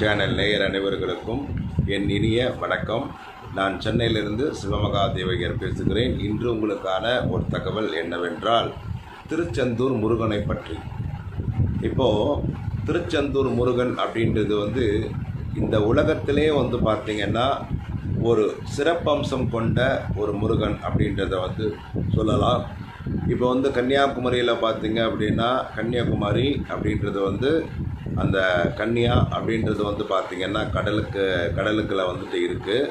Channel நேயர் அனைவர்களுக்கும் என் இனிய வணக்கம். நான் சென்னையிலிருந்து சிவமகாதேவையர் பேசுகிறேன். இன்று உங்களுக்கான ஒரு தகவல் என்னவென்றால் திருச்செந்தூர் முருகனை பற்றி. இப்போது திருச்செந்தூர் முருகன் அப்படின்றது வந்து இந்த உலகத்திலே வந்து பார்த்திங்கன்னா ஒரு சிறப்பம்சம் கொண்ட ஒரு முருகன் அப்படின்றத வந்து சொல்லலாம். இப்போ வந்து கன்னியாகுமரியில் பார்த்தீங்க அப்படின்னா கன்னியாகுமரி அப்படின்றது வந்து அந்த கன்னியா அப்படின்றது வந்து பார்த்திங்கன்னா கடலுக்கு கடலுக்குள்ள வந்துட்டு இருக்குது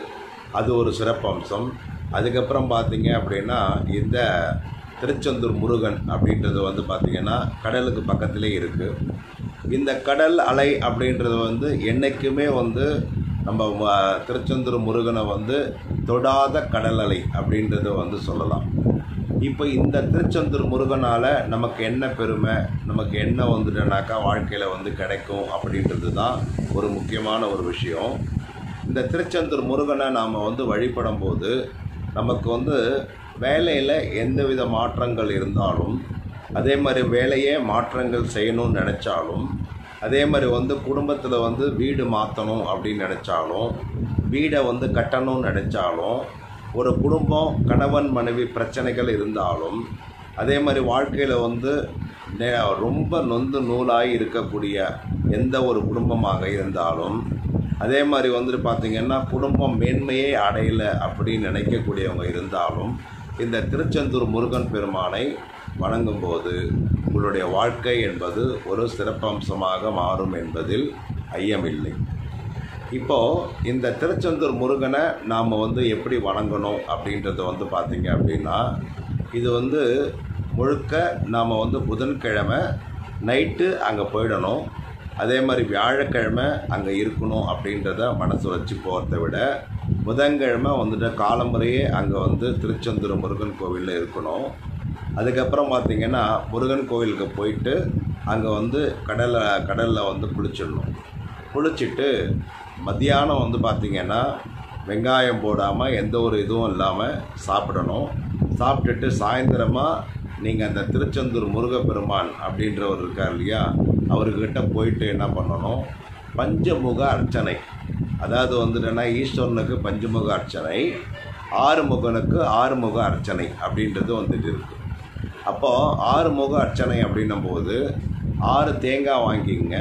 அது ஒரு சிறப்பம்சம். அதுக்கப்புறம் பார்த்திங்க அப்படின்னா இந்த திருச்செந்தூர் முருகன் அப்படின்றது வந்து பார்த்திங்கன்னா கடலுக்கு பக்கத்திலே இருக்குது இந்த கடல் அலை அப்படின்றது வந்து என்றைக்குமே வந்து நம்ம திருச்செந்தூர் முருகனை வந்து தொடாத கடல் அலை அப்படின்றத வந்து சொல்லலாம். இப்போ இந்த திருச்செந்தூர் முருகனால் நமக்கு என்ன பெருமை? நமக்கு என்ன வந்துட்டனாக்கா வாழ்க்கையில் வந்து கிடைக்கும் அப்படின்றது தான் ஒரு முக்கியமான ஒரு விஷயம். இந்த திருச்செந்தூர் முருகனை நாம் வந்து வழிபடும் போது நமக்கு வந்து வேலையில் எந்தவித மாற்றங்கள் இருந்தாலும் அதே மாதிரி வேலையே மாற்றங்கள் செய்யணும்னு நினச்சாலும் அதே மாதிரி வந்து குடும்பத்தில் வந்து வீடு மாற்றணும் அப்படின்னு நினச்சாலும் வீடை வந்து கட்டணும்னு நினச்சாலும் ஒரு குடும்பம் கணவன் மனைவி பிரச்சனைகள் இருந்தாலும் அதே மாதிரி வாழ்க்கையில் வந்து ரொம்ப நொந்து நூலாகி இருக்கக்கூடிய எந்த ஒரு குடும்பமாக இருந்தாலும் அதே மாதிரி வந்துட்டு பார்த்திங்கன்னா குடும்பம் மேன்மையே அடையலை அப்படின்னு நினைக்கக்கூடியவங்க இருந்தாலும் இந்த திருச்செந்தூர் முருகன் பெருமானை வணங்கும்போது உங்களுடைய வாழ்க்கை என்பது ஒரு சிறப்பம்சமாக மாறும் என்பதில் ஐயமில்லை. இப்போது இந்த திருச்செந்தூர் முருகனை நாம் வந்து எப்படி வணங்கணும் அப்படின்றத வந்து பார்த்தீங்க அப்படின்னா இது வந்து முழுக்க நாம் வந்து புதன்கிழமை நைட்டு அங்கே போயிடணும். அதே மாதிரி வியாழக்கிழமை அங்கே இருக்கணும் அப்படின்றத மனசு வச்சு போகிறத விட புதன்கிழமை வந்துட்டு காலம்பறையே அங்கே வந்து திருச்செந்தூர் முருகன் கோவிலில் இருக்கணும். அதுக்கப்புறம் பார்த்திங்கன்னா முருகன் கோவிலுக்கு போயிட்டு அங்கே வந்து கடலில் கடலில் வந்து குளிச்சிடணும். குளிச்சுட்டு மத்தியானம் வந்து பார்த்திங்கன்னா வெங்காயம் போடாமல் எந்த ஒரு இதுவும் இல்லாமல் சாப்பிடணும். சாப்பிட்டுட்டு சாயந்தரமாக நீங்கள் அந்த திருச்செந்தூர் முருகப்பெருமான் அப்படின்றவர் இருக்கார் இல்லையா? அவர்கிட்ட போயிட்டு என்ன பண்ணணும்? பஞ்சமுக அர்ச்சனை. அதாவது வந்துட்டுன்னா ஈஸ்வரனுக்கு பஞ்சமுக அர்ச்சனை ஆறுமுகனுக்கு ஆறுமுக அர்ச்சனை அப்படின்றது வந்துட்டு இருக்குது அப்போது ஆறுமுக அர்ச்சனை அப்படின்னும் போது ஆறு தேங்காய் வாங்கிங்க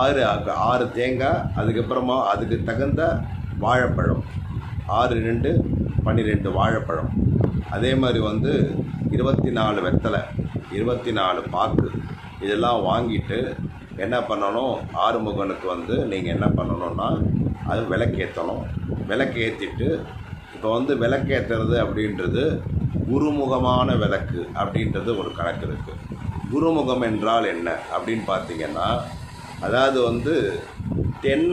ஆறு ஆறு தேங்காய் அதுக்கப்புறமா அதுக்கு தகுந்த வாழைப்பழம். ஆறு ரெண்டு பன்னிரெண்டு வாழைப்பழம். அதே மாதிரி வந்து இருபத்தி நாலு வெத்தலை இருபத்தி நாலு பாக்கு. இதெல்லாம் வாங்கிட்டு என்ன பண்ணணும்? ஆறுமுகனுக்கு வந்து நீங்கள் என்ன பண்ணணும்னா அது விளக்கேற்றணும். விளக்கேற்றிட்டு இப்போ வந்து விளக்கேற்றுறது அப்படின்றது குருமுகமான விளக்கு அப்படின்றது ஒரு கணக்கு இருக்குது குருமுகம் என்றால் என்ன அப்படின்னு பார்த்தீங்கன்னா அதாவது வந்து தென்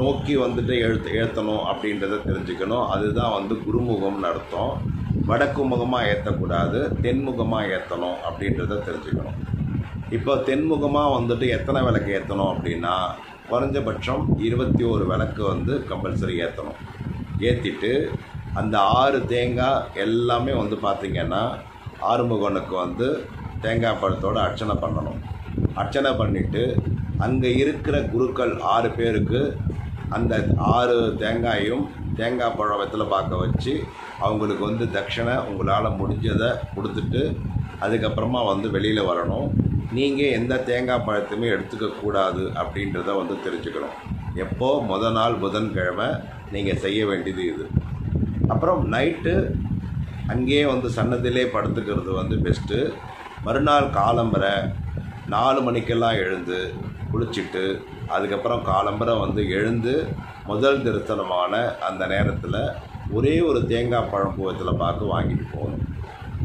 நோக்கி வந்துட்டு எழுத்து ஏற்றணும் அப்படின்றத தெரிஞ்சுக்கணும். அதுதான் வந்து குருமுகம்னு அர்த்தம் வடக்கு முகமாக ஏற்றக்கூடாது தென்முகமாக ஏற்றணும் அப்படின்றத தெரிஞ்சுக்கணும். இப்போ தென்முகமாக வந்துட்டு எத்தனை விளக்கு ஏற்றணும் அப்படின்னா குறைஞ்சபட்சம் இருபத்தி ஒரு விளக்கு வந்து கம்பல்சரி ஏற்றணும் ஏற்றிட்டு அந்த ஆறு தேங்காய் எல்லாமே வந்து பார்த்திங்கன்னா ஆறுமுகனுக்கு வந்து தேங்காய் பழத்தோட அர்ச்சனை பண்ணணும். அர்ச்சனை பண்ணிவிட்டு அங்கே இருக்கிற குருக்கள் ஆறு பேருக்கு அந்த ஆறு தேங்காயும் தேங்காய் பழம் வெத்தலை பார்க்க வச்சு அவங்களுக்கு வந்து தட்சணை உங்களால் முடிஞ்சதை கொடுத்துட்டு அதுக்கப்புறமா வந்து வெளியில் வரணும். நீங்கள் எந்த தேங்காய் பழத்தையுமே எடுத்துக்கக்கூடாது அப்படின்றத வந்து தெரிஞ்சுக்கணும். எப்போ முத நாள் புதன்கிழமை நீங்கள் செய்ய வேண்டியது இது. அப்புறம் நைட்டு அங்கேயே வந்து சன்னதிலே படுத்துக்கிறது வந்து பெஸ்ட்டு மறுநாள் காலம்பரை நாலு மணிக்கெல்லாம் எழுந்து குளிச்சுட்டு அதுக்கப்புறம் காலம்பரம் வந்து எழுந்து முதல் திருத்தலமான அந்த நேரத்தில் ஒரே ஒரு தேங்காய் பழம் பூவத்தில் பார்த்து வாங்கிட்டு போகணும்.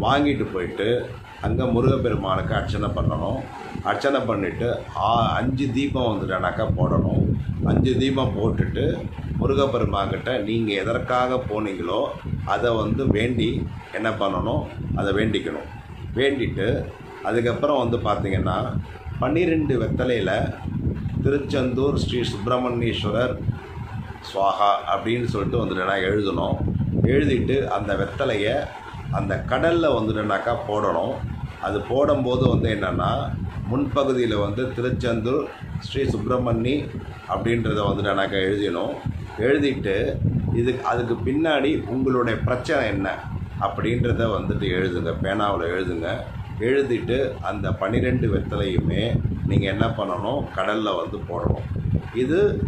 வாங்கிட்டு போயிட்டு அங்கே முருகப்பெருமானுக்கு அர்ச்சனை பண்ணணும். அர்ச்சனை பண்ணிவிட்டு அஞ்சு தீபம் வந்துட்டனாக்கா போடணும். அஞ்சு தீபம் போட்டுட்டு முருகப்பெருமாக்கிட்ட நீங்கள் எதற்காக போனீங்களோ அதை வந்து வேண்டி என்ன பண்ணணும்? அதை வேண்டிக்கணும். வேண்டிட்டு அதுக்கப்புறம் வந்து பார்த்தீங்கன்னா பன்னிரெண்டு வெத்தலையில் திருச்செந்தூர் ஸ்ரீ சுப்பிரமணியேஸ்வரர் சுவாகா அப்படின்னு சொல்லிட்டு வந்துட்டுனா எழுதணும். எழுதிட்டு அந்த வெத்தலையை அந்த கடலில் வந்துட்டுனாக்கா போடணும். அது போடும்போது வந்து என்னென்னா முன்பகுதியில் வந்து திருச்செந்தூர் ஸ்ரீ சுப்பிரமணி அப்படின்றத வந்துட்டுனாக்கா எழுதணும் எழுதினோம் எழுதிட்டு இது அதுக்கு பின்னாடி உங்களுடைய பிரச்சனை என்ன அப்படின்றத வந்துட்டு எழுதுங்க. பேனாவில் எழுதுங்க. எழுதிட்டு அந்த பன்னிரெண்டு வெத்தலையுமே நீங்கள் என்ன பண்ணணும்? கடலில் வந்து போடணும். இது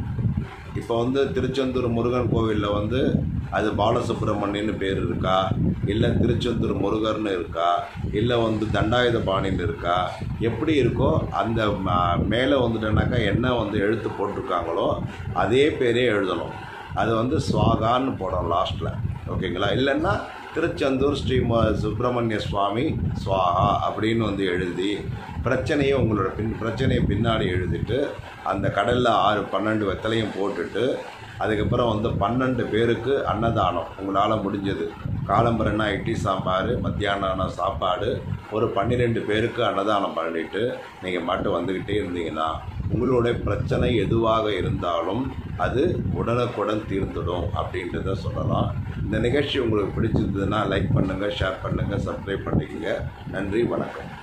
இப்போ வந்து திருச்செந்தூர் முருகன் கோவிலில் வந்து அது பாலசுப்ரமணியன்னு பேர் இருக்கா? இல்லை திருச்செந்தூர் முருகர்னு இருக்கா? இல்லை வந்து தண்டாயுதபாணின்னு இருக்கா? எப்படி இருக்கோ அந்த ம- மேலே வந்துட்டேனாக்கா என்ன வந்து எழுத்து போட்டிருக்காங்களோ அதே பேரே எழுதணும். அது வந்து ஸ்வாகான்னு போடணும் லாஸ்ட்டில் ஓகேங்களா? இல்லைன்னா திருச்செந்தூர் ஸ்ரீ சுப்பிரமணிய சுவாமி சுவாகா அப்படின்னு வந்து எழுதி பிரச்சனையை உங்களோட பின் பிரச்சனையை பின்னாடி எழுதிட்டு அந்த கடலில் ஆறு பன்னெண்டு வெத்தலையும் போட்டுட்டு அதுக்கப்புறம் வந்து பன்னெண்டு பேருக்கு அன்னதானம் உங்களால் முடிஞ்சது. காலம்பரன்னா இட்லி சாம்பார் மத்தியானம் சாப்பாடு ஒரு பன்னிரெண்டு பேருக்கு அன்னதானம் பண்ணிட்டு நீங்கள் மட்டும் வந்துக்கிட்டே இருந்தீங்கன்னா உங்களுடைய பிரச்சனை எதுவாக இருந்தாலும் அது உடனுக்குடன் தீர்ந்துடும் அப்படின்றத சொல்லலாம். இந்த நிகழ்ச்சி உங்களுக்கு பிடிச்சிருந்ததுன்னா லைக் பண்ணுங்கள் ஷேர் பண்ணுங்கள் சப்ஸ்கிரைப் பண்ணிக்கங்க. நன்றி வணக்கம்.